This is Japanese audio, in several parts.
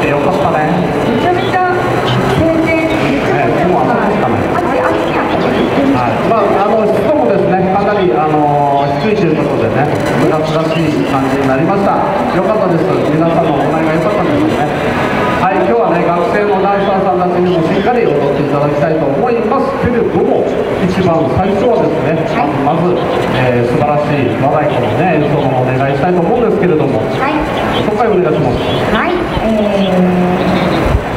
ってよかったね。めちゃめちゃ晴天かねはい。まああのもですねかなりあのことでね夏らしい感じになりました。かったです。皆さんのが良かったですね。はい今日はね学生のダさんたちにもしっかりいただきたいと思いますけれども一番最初はですね、まず、えー、素晴らしい和太鼓のね演奏をお願いしたいと思うんですけれども、はい、紹介お願いします。はい、えー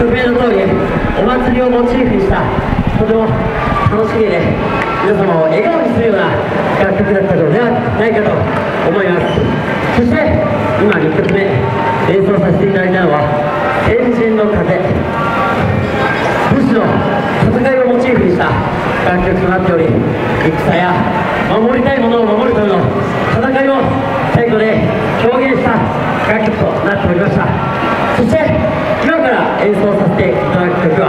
曲名の通りお祭りをモチーフにしたとても楽しげで皆様を笑顔にするような楽曲だったのではないかと思いますそして今2曲目演奏させていただいたのは「先人の風」武士の戦いをモチーフにした楽曲となっており戦や守りたいものを守るための戦いを最後で表現した楽曲となっておりました。そして今から演奏させていただく曲は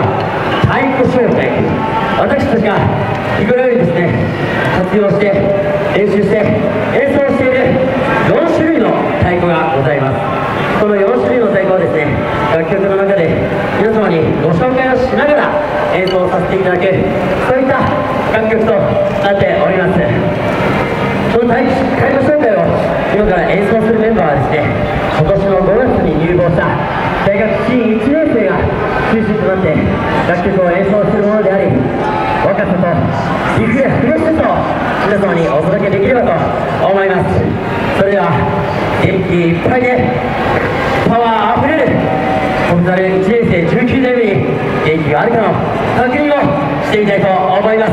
太鼓商会私たちが日頃よりですね活用して練習して演奏している4種類の太鼓がございます。この4種類の太鼓をですね楽曲の中で皆様にご紹介をしながら演奏させていただくそういった楽曲となっております。その太鼓紹介を今から演奏するメンバーはですね今年の5月に入門した大学新1年生が中心となって楽曲を演奏するものであり若さとリフレフレッシュと皆様にお届けできればと思います。それでは元気いっぱいでパワーあふれるコンサル1年生19年目に元気があるかの確認をしてみたいと思います。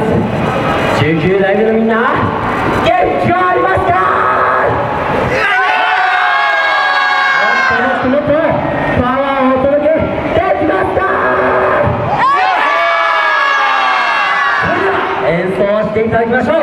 19代目のみんな元気があります奏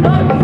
ね